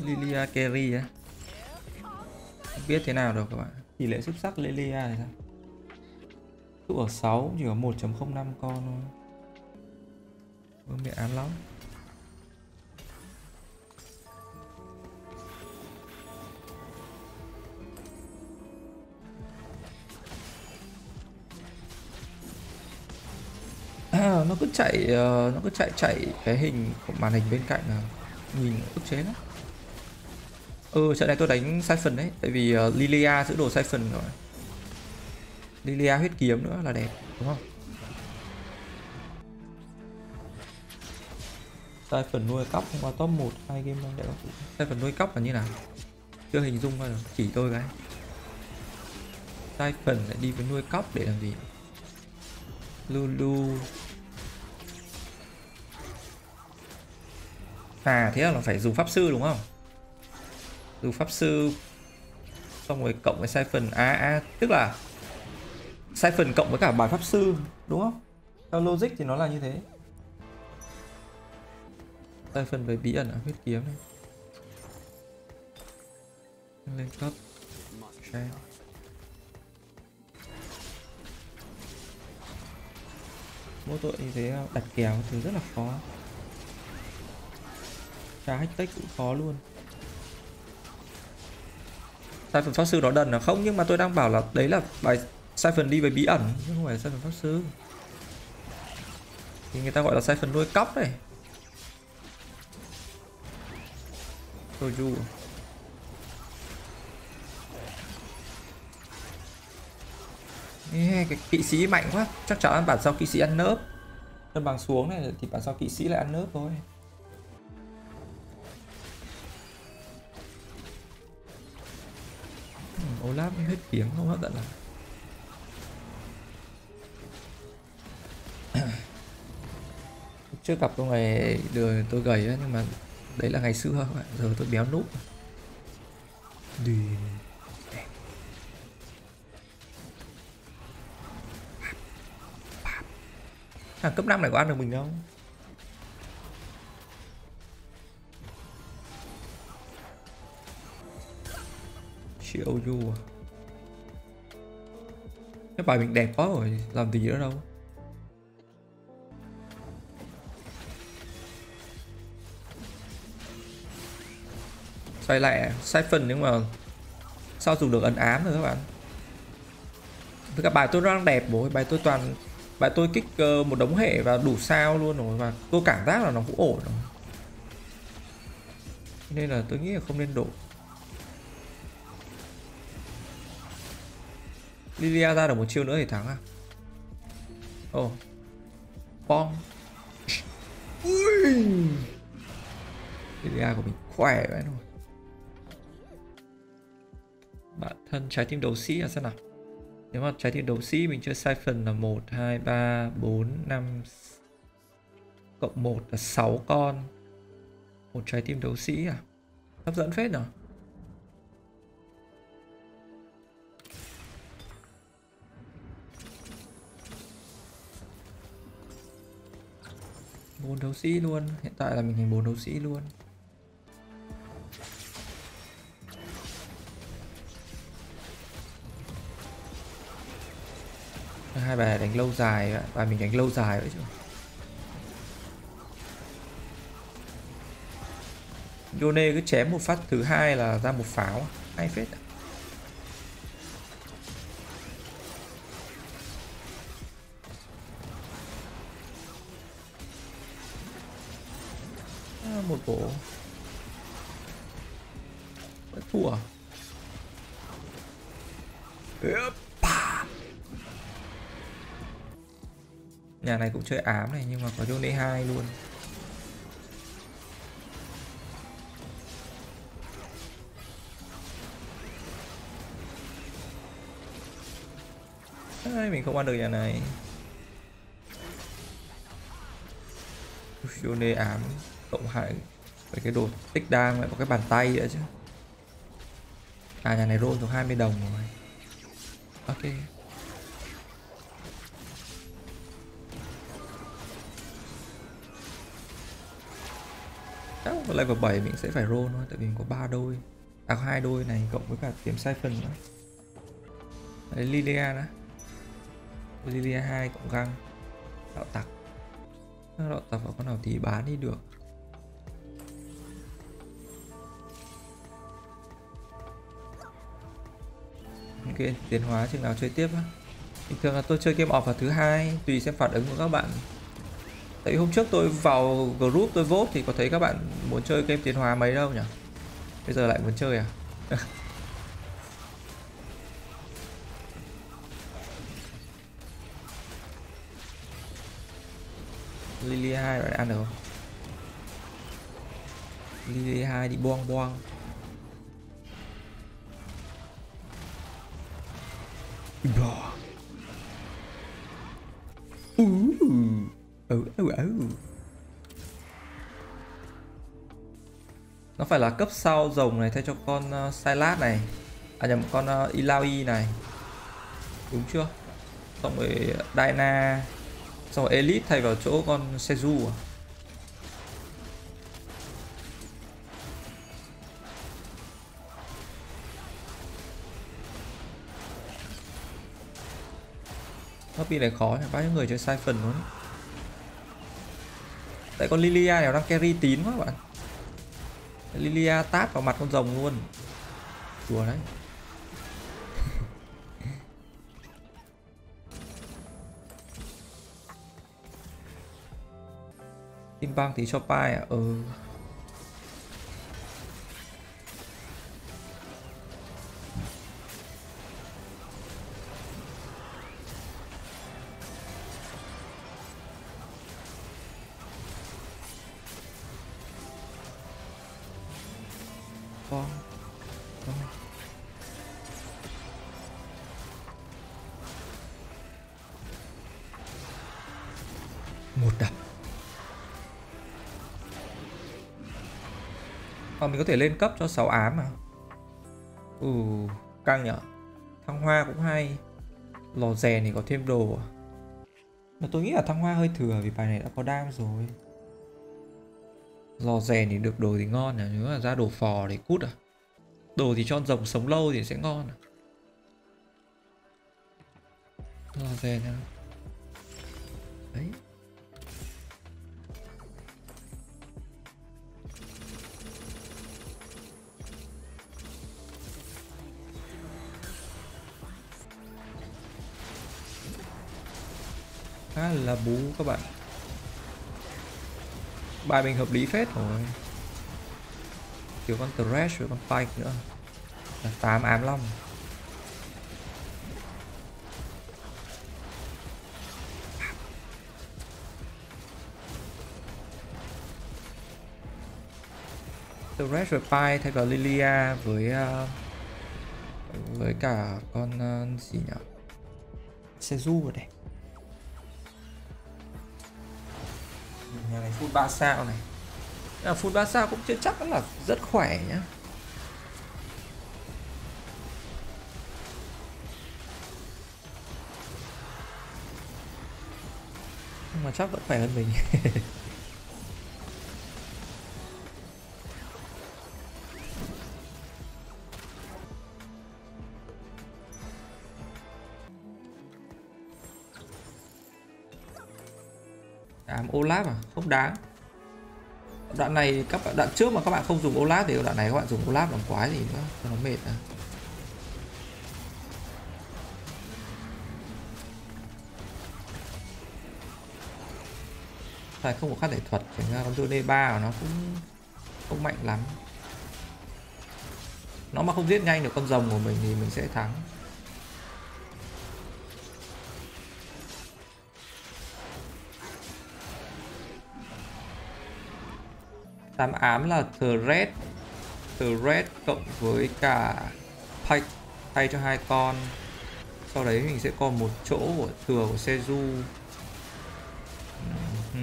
Lilia carry á. Không biết thế nào được các bạn. Tỷ lệ xuất sắc Lilia này sao? Tụ ở 6 chỉ có 1.05 con thôi. Vương miệng ám lắm. À, nó cứ chạy uh, nó cứ chạy chạy cái hình màn hình bên cạnh là nhìn ức chế lắm ừ trận này tôi đánh siphon đấy tại vì uh, lilia giữ đồ siphon rồi. Lilia huyết kiếm nữa là đẹp đúng không? Siphon nuôi cóc không qua top 1 hai game đang đẹp siphon nuôi cóc là như nào? Chưa hình dung bao được, chỉ tôi cái. Siphon lại đi với nuôi cóc để làm gì? Lulu. À thế là phải dùng pháp sư đúng không? Từ pháp sư, Xong rồi cộng với Siphon. À à tức là Siphon cộng với cả bài pháp sư, Đúng không? Theo logic thì nó là như thế. Siphon với bí ẩn ở huyết kiếm này. Lên cấp. Okay. mỗi tội như thế, đặt kèo thứ rất là khó. Trả hack tech cũng khó luôn. Siphon pháp sư đó đần là không, nhưng mà tôi đang bảo là đấy là bài Siphon đi với bí ẩn, chứ không phải Siphon pháp sư. Thì người ta gọi là Siphon nuôi cóc này Soju cái kỵ sĩ mạnh quá. Chắc chắn bản sao kỵ sĩ ăn nớp. Cân bằng xuống này thì bản sao kỵ sĩ lại ăn nớp thôi. Olaf hết tiếng không hấp dẫn là chưa gặp con ngày đời tôi gầy á, nhưng mà đấy là ngày xưa các bạn giờ tôi béo núp. Đi. Thằng cấp 5 này có ăn được mình không? Triệu du à? Cái bài mình đẹp quá rồi, Làm gì nữa đâu? Xoay lại phần nhưng mà Sao dùng được ấn ám rồi các bạn? Với cả bài tôi đang đẹp bố, Bài tôi toàn, bài tôi kích ờ, một đống hệ và đủ sao luôn rồi và tôi cảm giác là nó cũng ổn rồi. Nên là tôi nghĩ là không nên đổ Lilia ra được một chiêu nữa thì thắng à? Ồ. Oh. Bong Ui. Lilia của mình khỏe vậy rồi Bạn thân trái tim đấu sĩ là sao nào? Nếu mà trái tim đấu sĩ mình chơi phần là 1, 2, 3, 4, 5 Cộng 1 là 6 con. Một trái tim đấu sĩ à? Hấp dẫn phết nhỉ bốn đấu sĩ luôn. Hiện tại là mình thành bốn đấu sĩ luôn. Hai bài đánh lâu dài và mình đánh lâu dài vậy chứ. Yone cứ chém một phát thứ hai là ra một pháo. Hay phết à, một cổ bộ thua à? yep. Nhà này cũng chơi ám này nhưng mà có Johnny 2 luôn. Ai, mình không ăn được nhà này. Johnny ám cộng hại với cái đồ tích đam lại có cái bàn tay nữa chứ. À nhà này roll được 20 đồng rồi. Ok. Chắc có level 7 mình sẽ phải roll thôi, tại vì mình có ba đôi. À có hai đôi này cộng với cả kiếm siphon nữa. Đấy, lilia đó lilia 2 cộng găng. Đạo tặc. Đạo tặc và con nào thì bán đi được. Ok tiến hóa chừng nào chơi tiếp á. Bình thường là tôi chơi game off vào thứ hai, tùy xem phản ứng của các bạn. Tại hôm trước tôi vào group, tôi vote thì có thấy các bạn muốn chơi game tiến hóa mấy đâu nhỉ? Bây giờ lại muốn chơi à? Lily 2 bạn ăn được không? Lily 2 đi boang boang Bò. Ooh. Oh, oh, oh. Nó phải là cấp sau rồng này thay cho con ờ, uh, Silas này À nhầm con ờ, uh, Ilaoi này Đúng chưa? Xong rồi Dyna Xong rồi Elite thay vào chỗ con Seju à Copy này khó nhỉ, bao nhiêu người chơi sai phần luôn Tại con Lilia này đang carry tín quá bạn. Lilia táp vào mặt con rồng luôn. Đùa đấy. Tim băng tí cho pai à? Ừ. con. Con một đập. Còn mình có thể lên cấp cho 6 ám mà. Ừ căng nhở. Thăng hoa cũng hay. Lò rèn thì có thêm đồ à? Mà tôi nghĩ là thăng hoa hơi thừa vì bài này đã có đam rồi Lò rèn thì được, đồ thì ngon à. Nếu là ra đồ phò thì cút à. Đồ thì cho rồng sống lâu thì sẽ ngon à. Lò rèn nha Đấy. Khá là bú các bạn bài mình hợp lý phết rồi. Kiểu con trash với con pike nữa. Là tám ám long. Red với pike thay vào Lilia với uh, với cả con uh, gì nhỉ Seju rồi đây full 3 sao này. À, full 3 sao cũng chưa chắc là rất khỏe nhá. Nhưng mà chắc vẫn khỏe hơn mình. đá. Đoạn này các bạn, đoạn trước mà các bạn không dùng Olaf thì đoạn này các bạn dùng Olaf làm quái gì nữa, cho nó mệt à. Phải không có khắc thể thuật, thành ra con Zone 3 của nó cũng không mạnh lắm. Nó mà không giết nhanh được con rồng của mình thì mình sẽ thắng. Tám ám là thread thread cộng với cả pike thay cho hai con. Sau đấy mình sẽ còn một chỗ của thừa của Seju. Ừ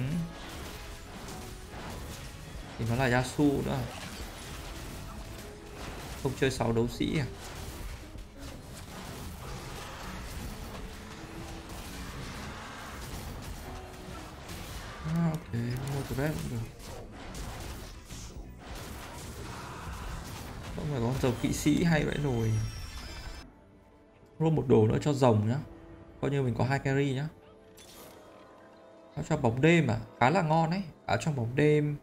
Thì nó là Yasu nữa. Không chơi 6 đấu sĩ à? à ok, một thread cũng được. Không phải có rồng kỵ sĩ hay vậy rồi. Roll một đồ nữa cho rồng nhá. Coi như mình có hai carry nhá. Áo trong bóng đêm à? Khá là ngon đấy áo trong bóng đêm.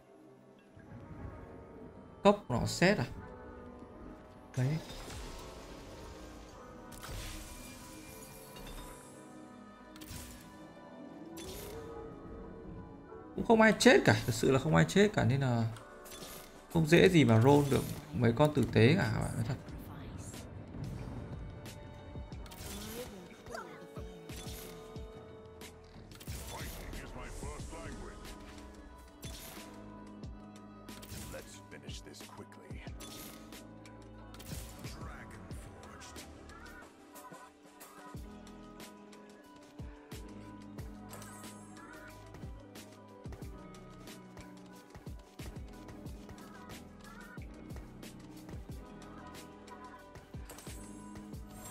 Cốc nó xét à? Đấy. Cũng không ai chết cả. Thật sự là không ai chết cả, nên là không dễ gì mà roll được mấy con tử tế cả các bạn nói thật.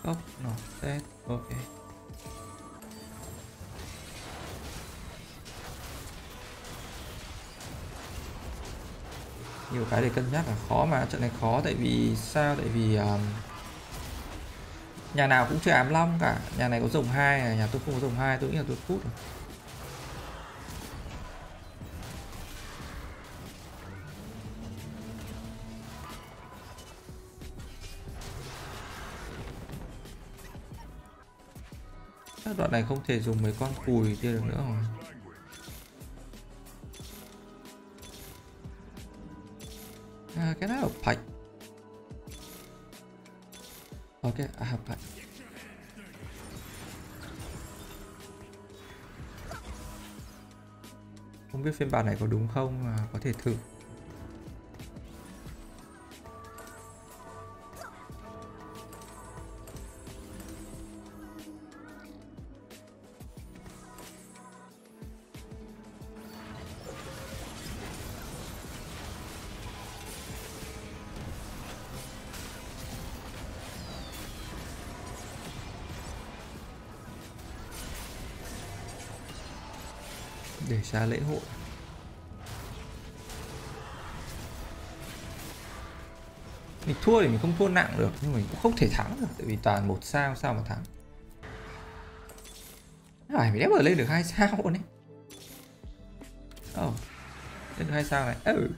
Cốc nó xét ok. Nhiều cái để cân nhắc là khó mà trận này khó tại vì sao? Tại vì um, nhà nào cũng chơi ám long cả. Nhà này có rồng hai nhà tôi không có rồng hai tôi nghĩ là tôi cút rồi đoạn này không thể dùng mấy con cùi kia được nữa rồi à, cái nào phải ok à phải không biết phiên bản này có đúng không mà có thể thử. Để ra lễ hội. Mình thua thì mình không thua nặng được nhưng mình cũng không thể thắng được tại vì toàn một sao sao mà thắng. Phải mình đép ở lên được hai sao luôn đấy oh, lên được hai sao này. Ừ.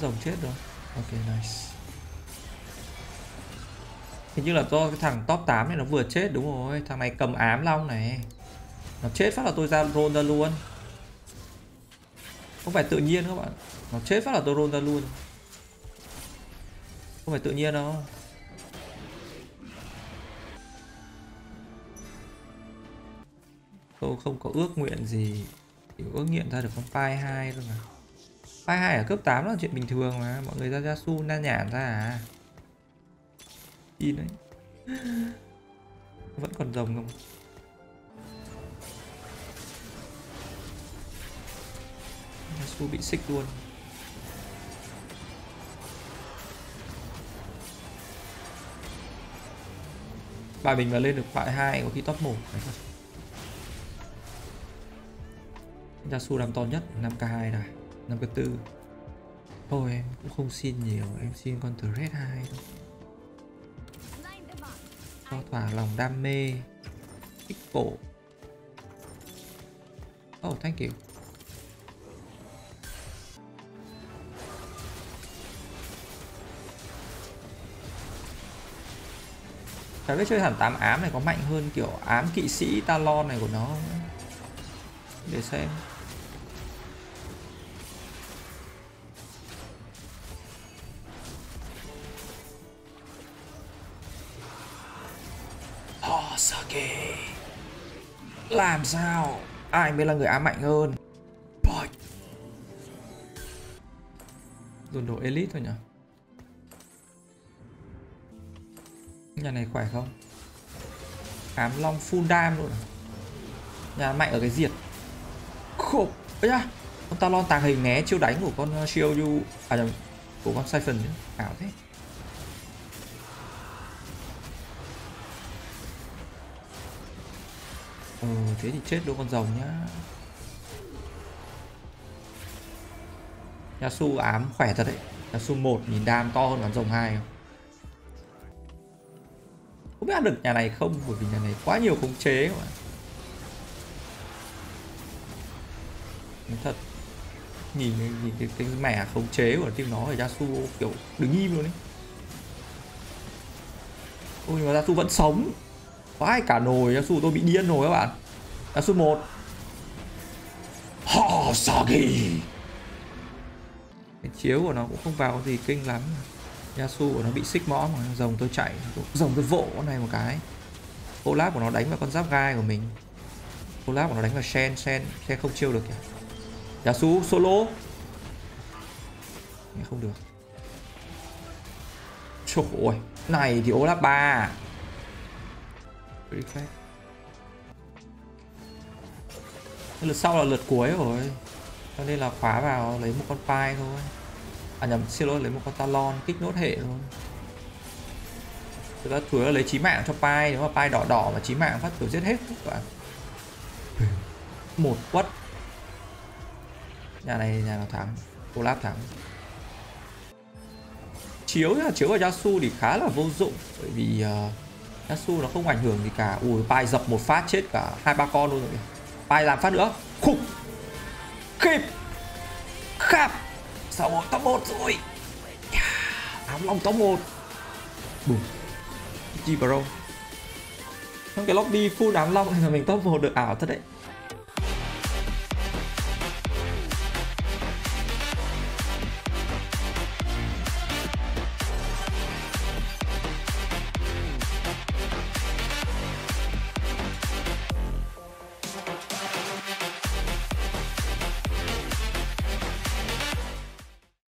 Rồng chết rồi. Ok nice. Hình như là do cái thằng top 8 này nó vừa chết, đúng rồi. Thằng này cầm ám long này. Nó chết phát là tôi ra roll ra luôn. Không phải tự nhiên các bạn. Nó chết phát là tôi roll ra luôn. Không phải tự nhiên đâu. Tôi không có ước nguyện gì. Chỉ ước nguyện ra được con Pi 2 thôi mà. Pi 2 ở cấp 8 là chuyện bình thường mà. Mọi người ra Yasu na nhản ra à in đấy vẫn còn rồng không? Su bị xích luôn. Bài mình mà lên được loại hai, có khi top 1 Yasuo làm to nhất 5k2 này 5k4 Thôi em cũng không xin nhiều Em xin con từ red 2 thôi cho thỏa lòng đam mê. Kích cổ. Oh thank you. Chả biết chơi hẳn 8 ám này có mạnh hơn kiểu ám kỵ sĩ Talon này của nó không? Để xem. Sake Làm sao? Ai mới là người ám mạnh hơn? Boy. Dồn đồ elite thôi nhỉ? Nhà này khỏe không? Ám long full dam luôn à? Nhà mạnh ở cái diệt. Khổ Ây da. Con Talon tàng hình né chiêu đánh của con uh, Shioyu. À nhầm, Của con Siphon Ảo thế. Ừ, thế thì chết đôi con rồng nhá. Yasu ám khỏe thật đấy. Yasu 1 nhìn đam to hơn con rồng 2 không? Không biết ăn được nhà này không? Bởi vì nhà này quá nhiều khống chế các bạn. Nói thật Nhìn, nhìn cái, cái mẻ khống chế của team nó thì Yasu kiểu đứng im luôn đấy Ôi nhưng mà Yasu vẫn sống. Vãi cả nồi Yasu tôi bị điên rồi các bạn. Yasu 1 Hasagi cái chiếu của nó cũng không vào gì kinh lắm. Yasu của nó bị xích mõm mà, rồng tôi chạy. Rồng tôi vỗ con này một cái. Olaf của nó đánh vào con giáp gai của mình. Olaf của nó đánh vào Shen Shen Shen không chiêu được kìa. Yasu solo. Không được. Trời ơi, Này thì Olaf 3 Reflect Lượt sau là lượt cuối rồi. Cho nên là khóa vào lấy một con pai thôi. À nhầm xin lỗi lấy một con talon kích nốt hệ luôn thực ra chủ yếu là lấy chí mạng cho pai nếu mà pai đỏ đỏ mà chí mạng phát kiểu giết hết các bạn một quất. Nhà này nhà nào thắng? Olaf thắng. Chiếu là chiếu vào Yasu thì khá là vô dụng. Bởi vì uh, Yasu nó không ảnh hưởng gì cả. Ui pai dập một phát chết cả hai ba con luôn rồi pai làm phát nữa. Khục, kịp khạp, sao một top một rồi? Ám long top một. Bùm. Chi bro trong cái lobby full ám long thì là mình top một được. Ảo thật đấy.